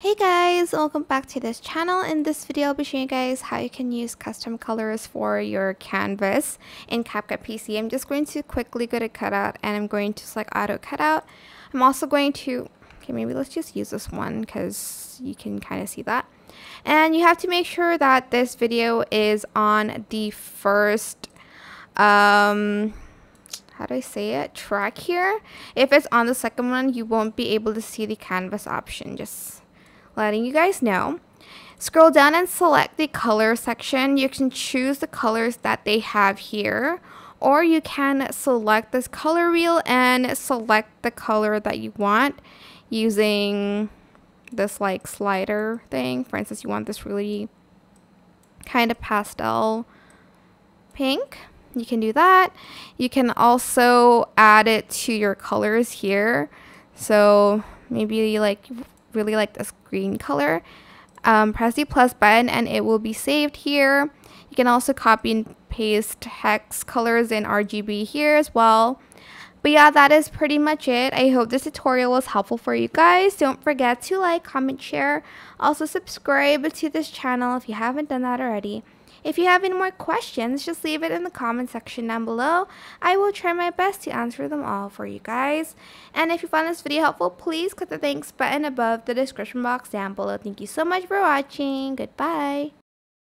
Hey guys, welcome back to this channel. In this video, I'll be showing you guys how you can use custom colors for your canvas in CapCut PC. I'm just going to quickly go to cutout and I'm going to select auto cutout. I'm also going to, okay, maybe let's just use this one because you can kind of see that. And you have to make sure that this video is on the first, um, how do I say it, track here. If it's on the second one, you won't be able to see the canvas option. Just letting you guys know. Scroll down and select the color section. You can choose the colors that they have here or you can select this color wheel and select the color that you want using this like slider thing. For instance, you want this really kind of pastel pink. You can do that. You can also add it to your colors here. So maybe like really like this green color, um, press the plus button and it will be saved here. You can also copy and paste hex colors in RGB here as well. But yeah, that is pretty much it. I hope this tutorial was helpful for you guys. Don't forget to like, comment, share. Also subscribe to this channel if you haven't done that already. If you have any more questions, just leave it in the comment section down below. I will try my best to answer them all for you guys. And if you found this video helpful, please click the thanks button above the description box down below. Thank you so much for watching. Goodbye.